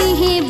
पूरा दिहे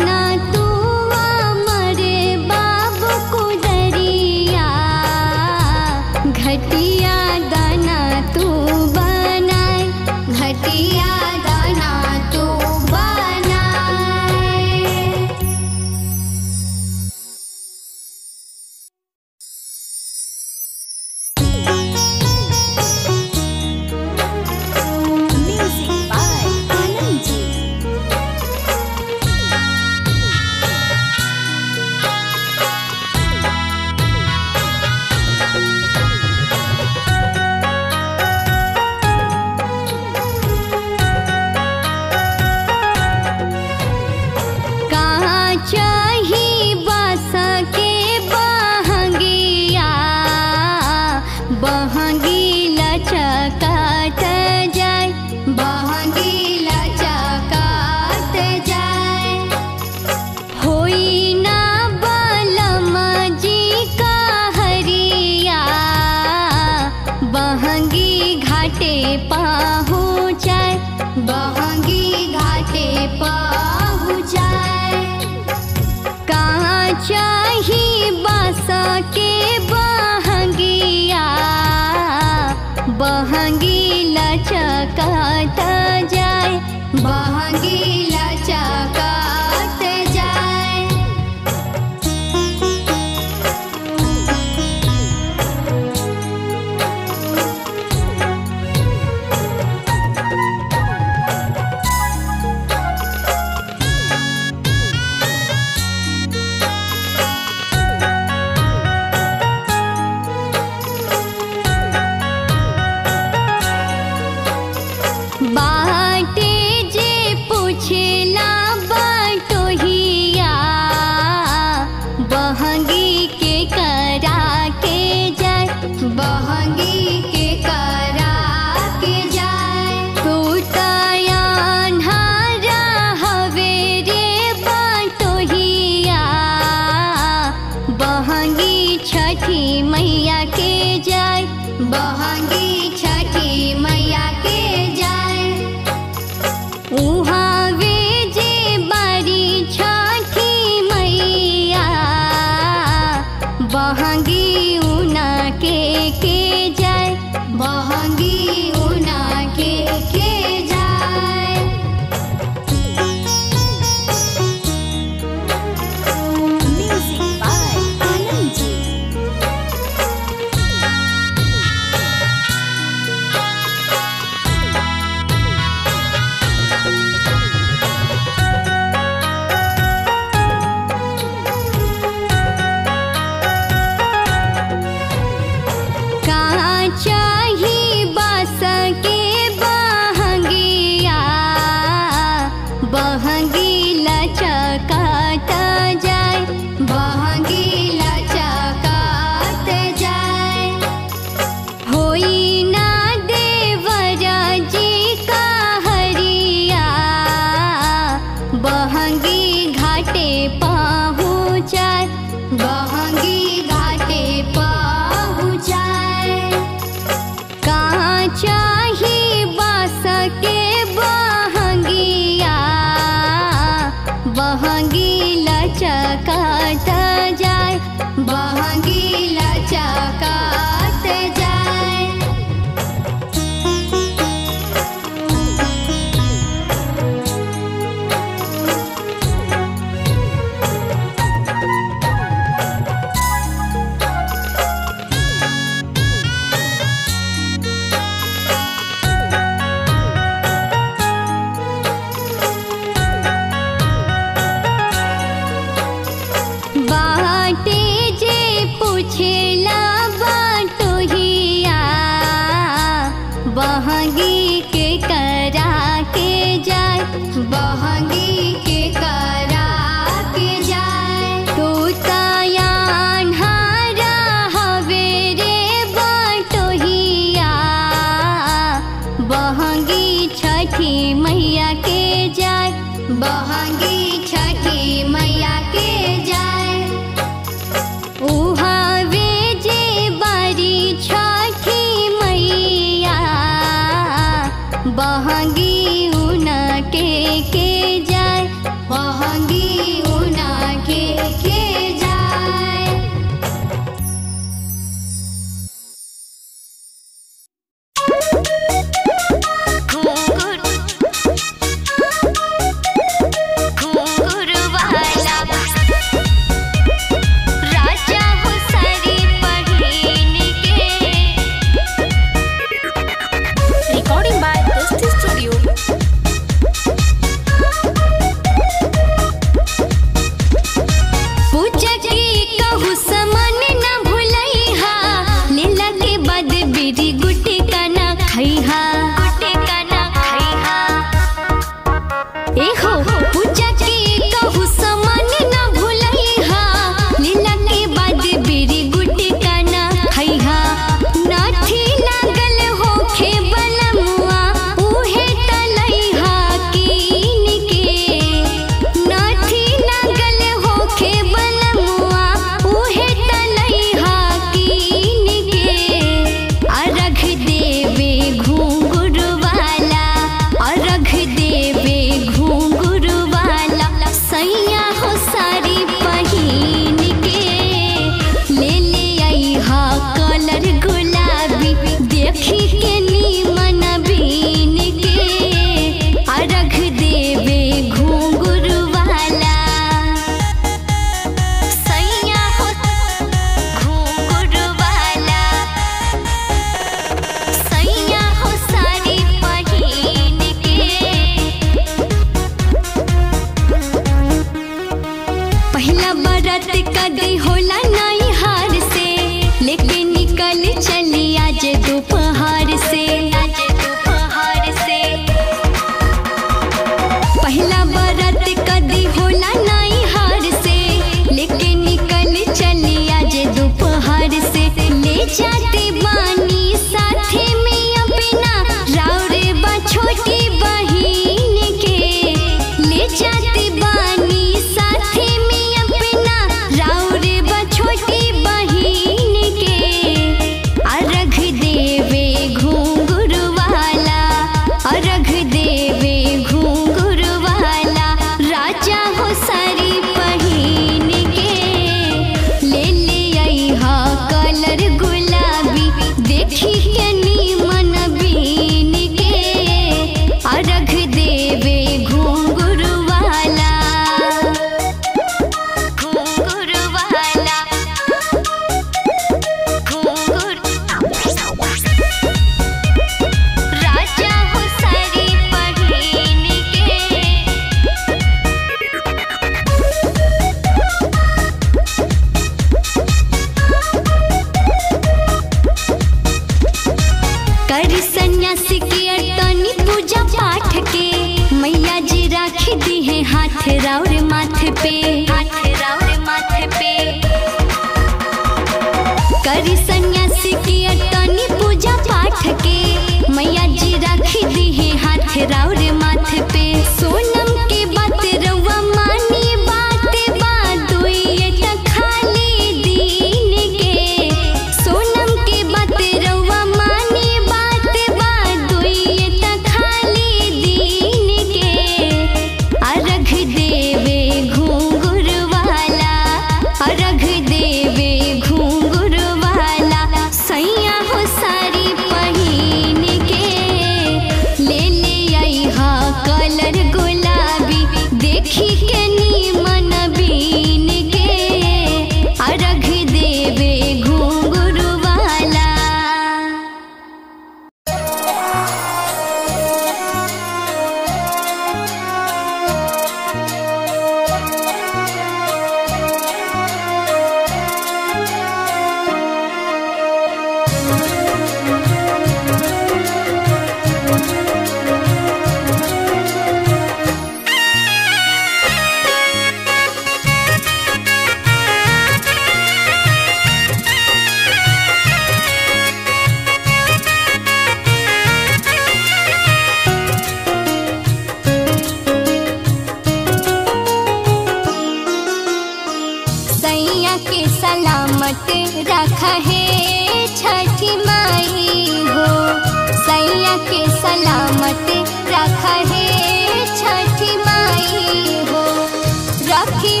रखी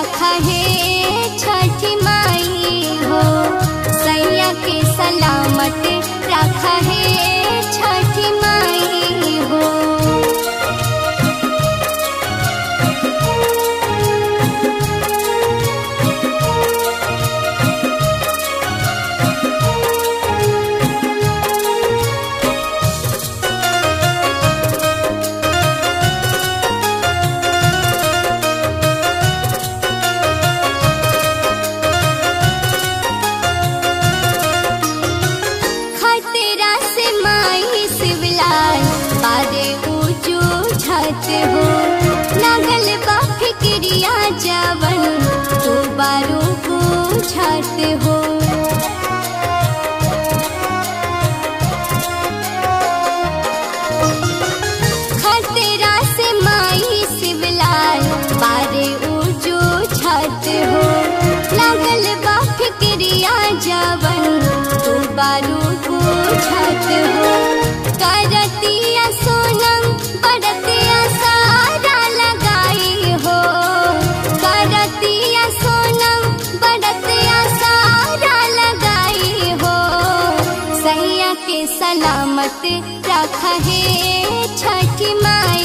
रखा है सलामत रखा है छठ माई।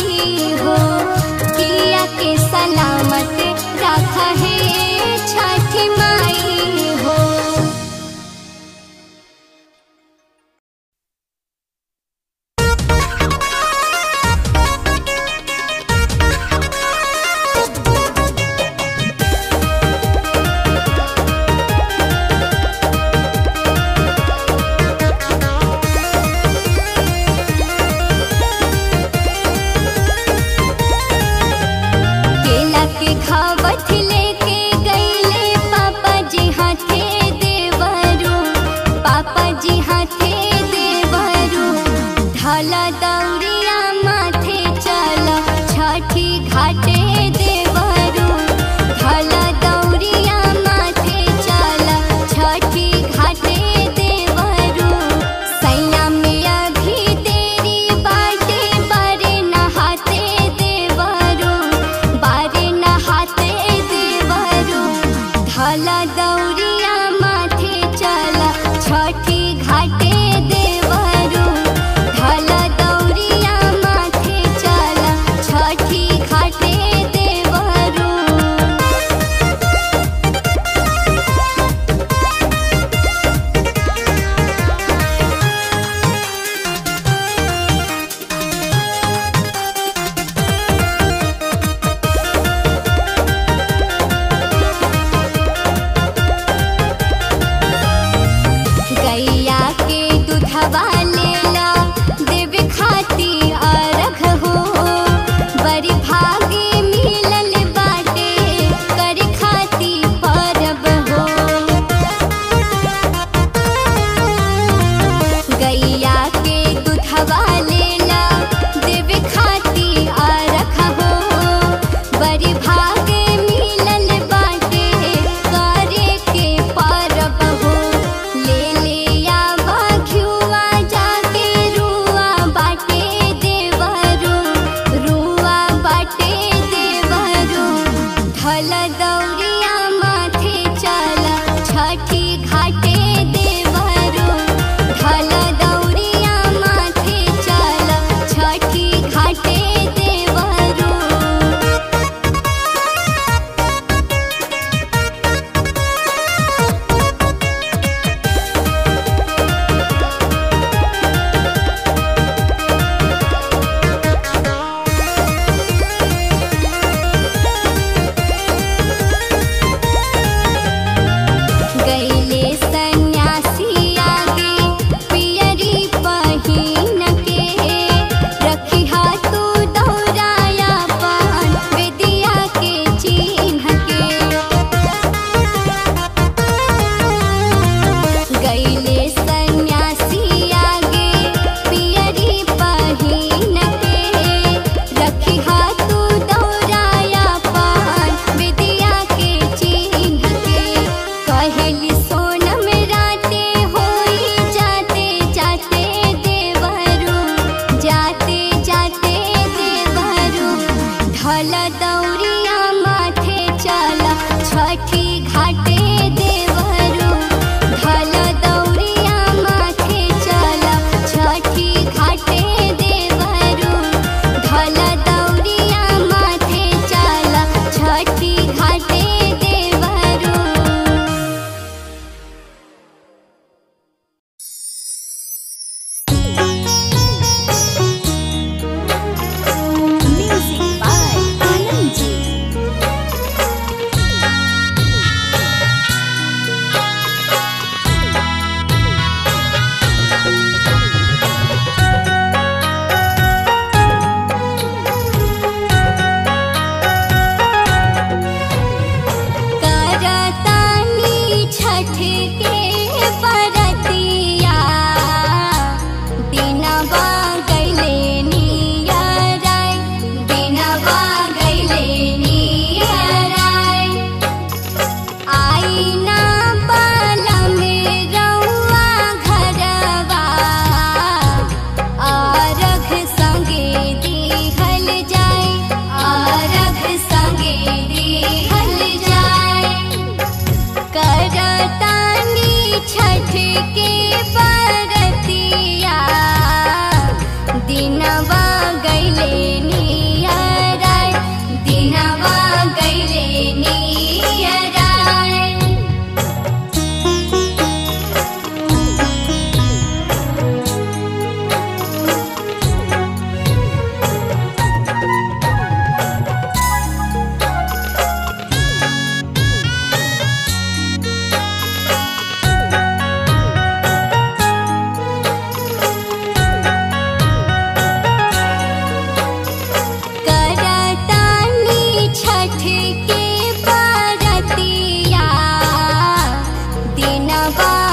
now bye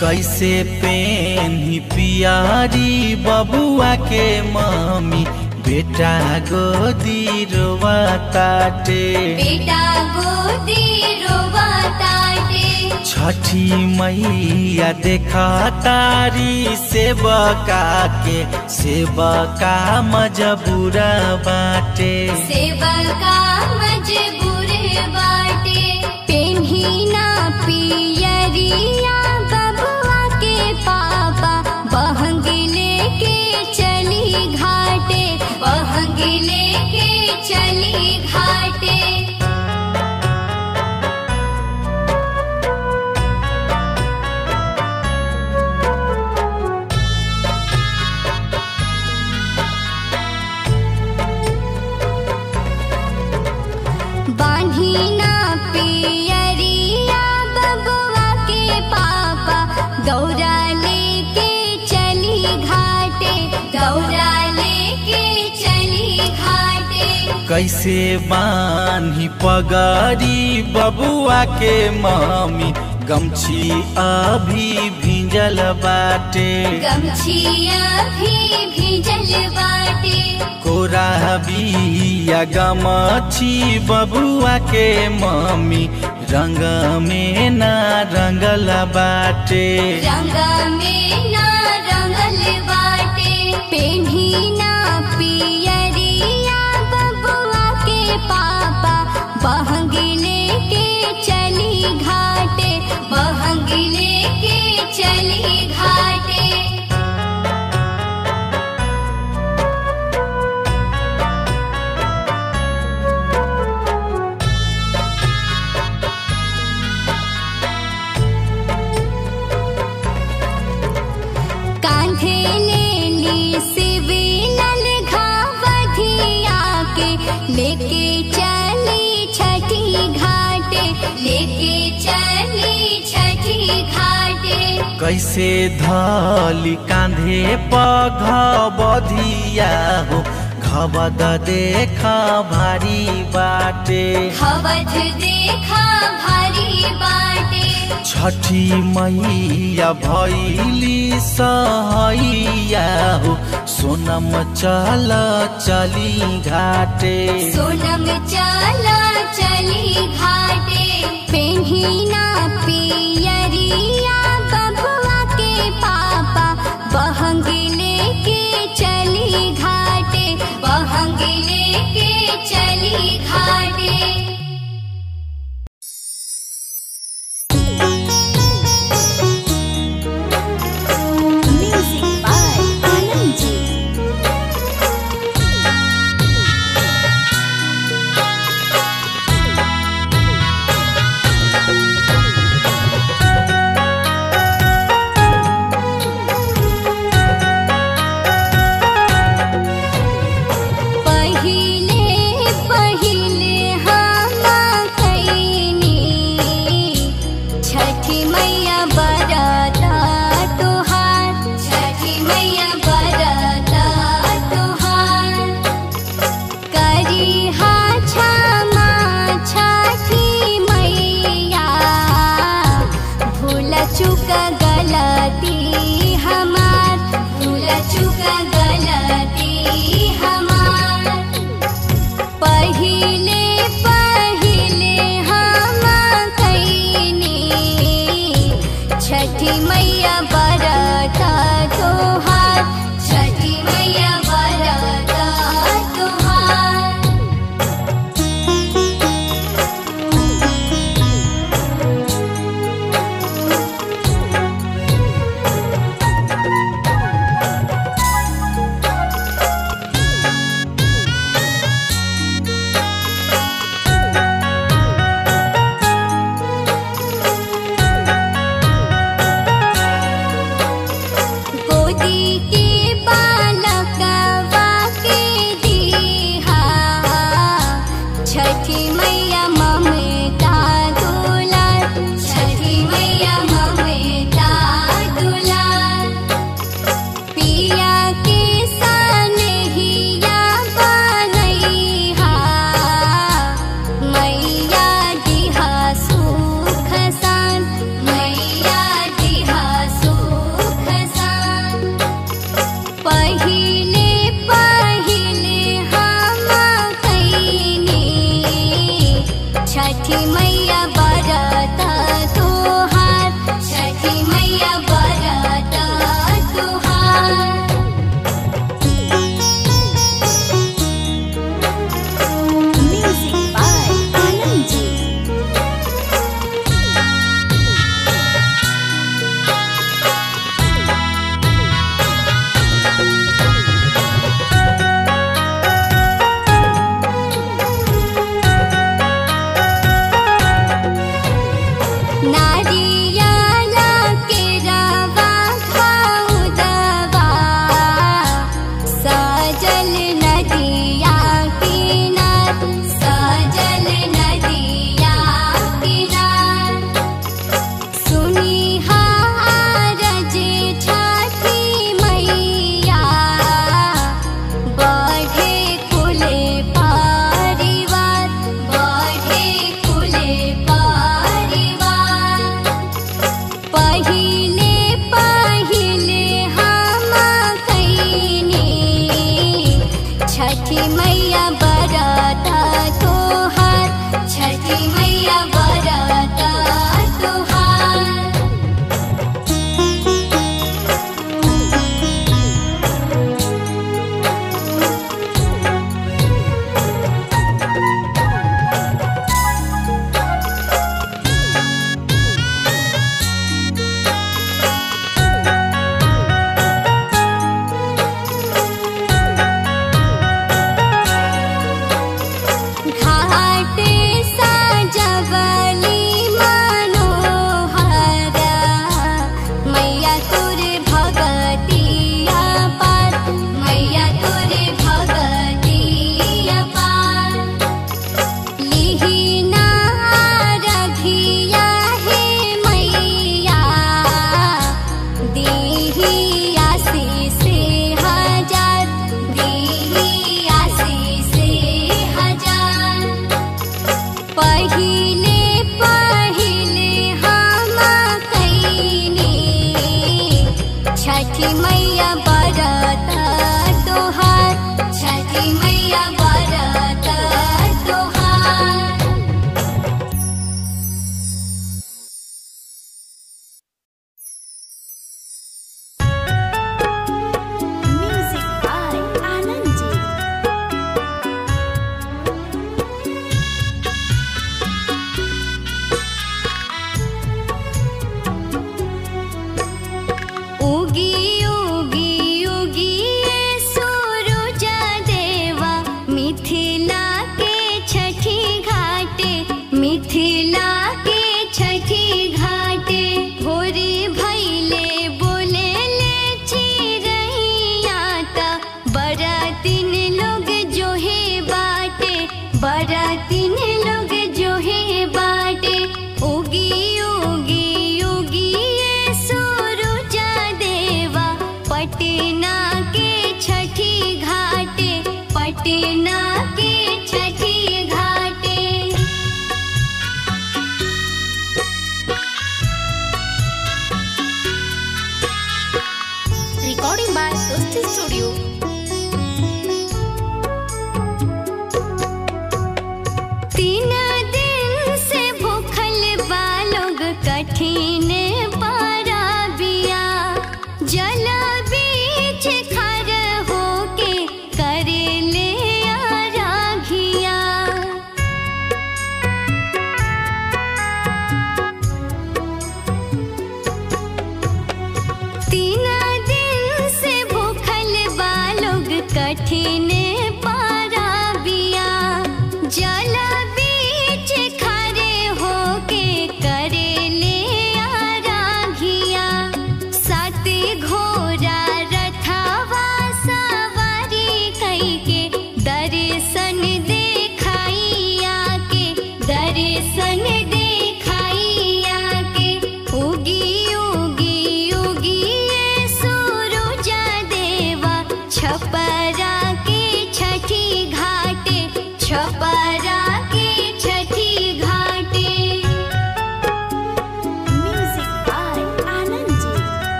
कैसे पेन्ही पियारी बबुआ के मम्मी बेटा गोदी रोवा ताटे। बेटा गोदी रोवा ताटे। छठी मैया देखा तारी सेवका के सेवका मजबूरा बाटे। सेवका मजबूर बाटे। free. कैसे बान्ही पगड़ी बबुआ के मामी? गमछी अभी भिंजल बाटे। गमछिया भी भिजल बाटे। कोरा बिया गमछी बबुआ के मामी। रंग में ना रंगल बाटे। रंग में ना रंगल बाटे। पेन्ही घबद देखा भारी बाटे। खवध देखा भारी बाटे। छठी मैया भैली सहैया हो सोनम चल चली घाटे। सोनम चला चली घाटे। पेन्ही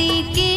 नदी के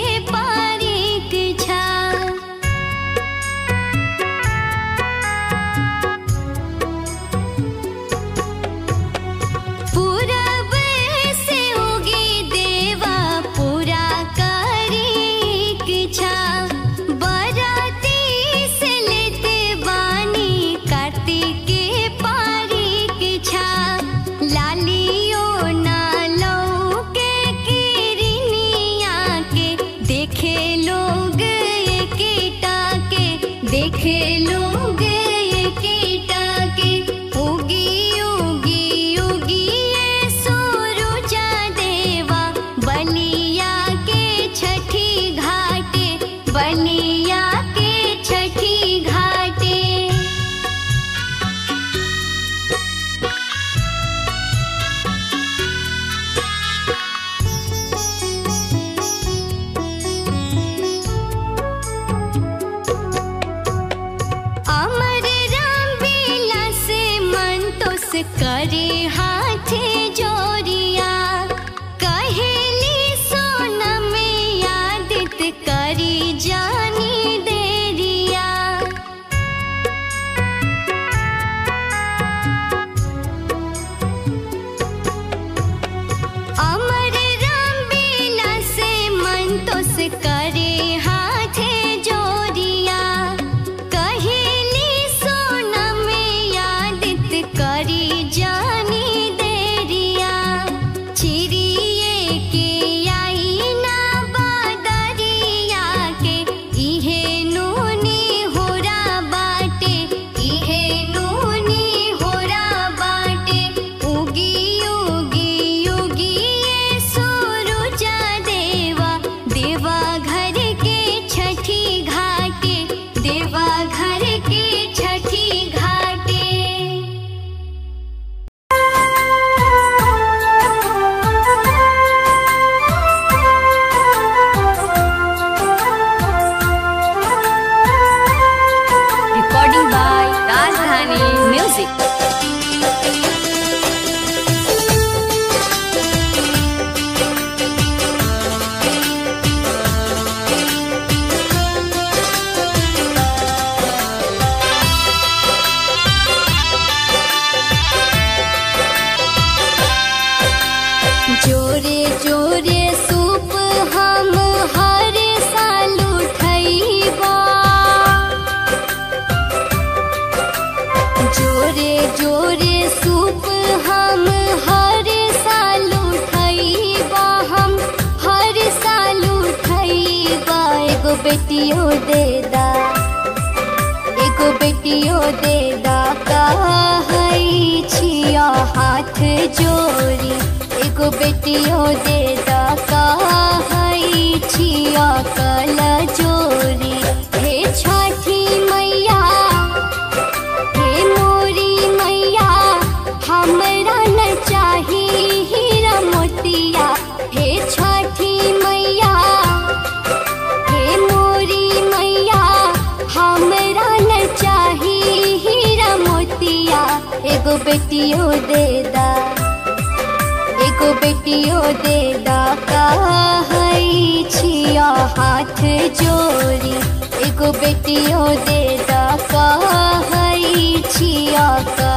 Ama बेटियों दे एक बेटियों दे दा कहई हाथ जोड़ी? एक बेटियों दे दा कहई छिया का बेटियो दे दाका हई छिया हाथ जोड़ी। एगो बेटियों दे दाका हई छिया का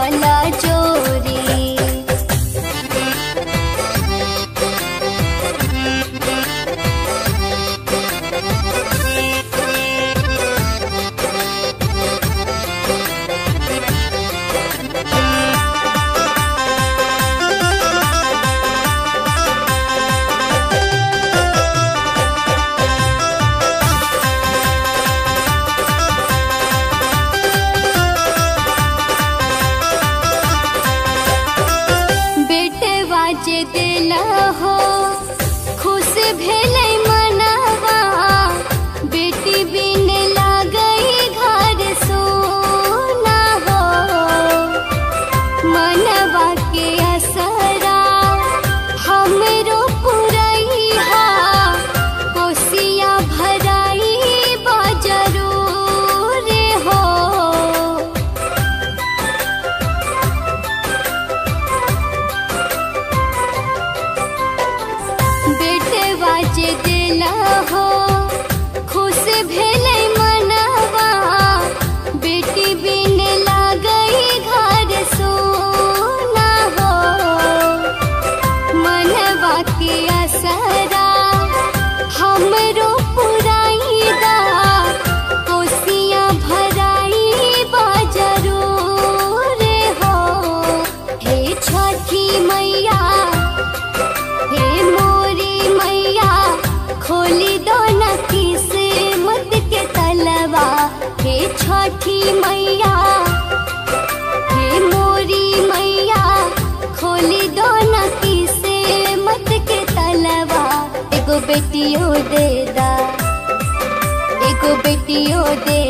यो दे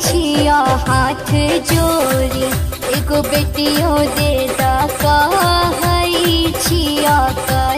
छिया हाथ जोड़ी। एगो बेटियों देदा छिया का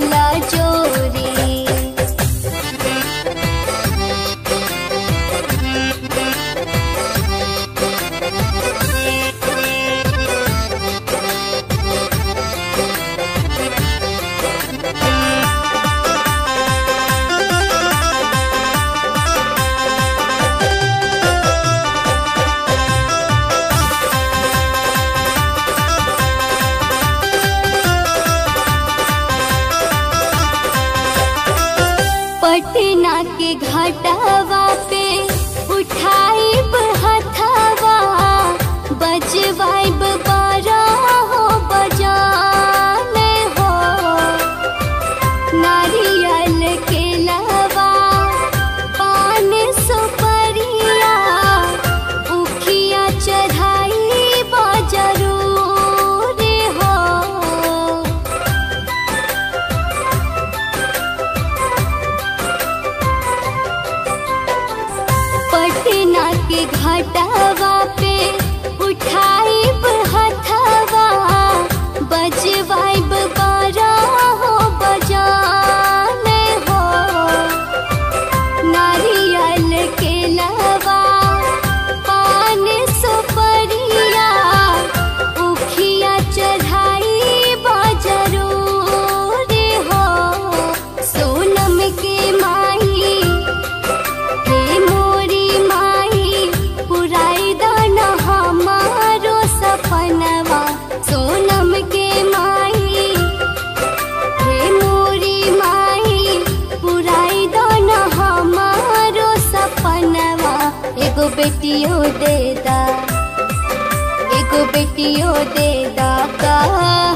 दे दाता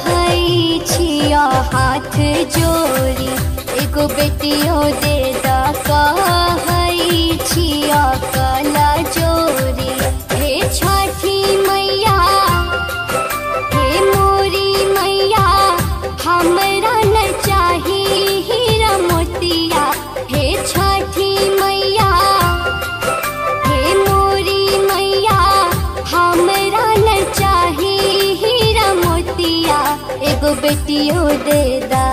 हई हाथ जोड़ी। एगो बेटियों दे दाता एगो दा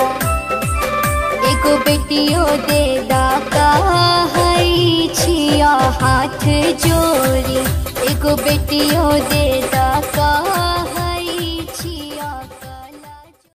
एको बेटियो दे दा हाथ जोड़ी। एको बेटियो दे दा कहा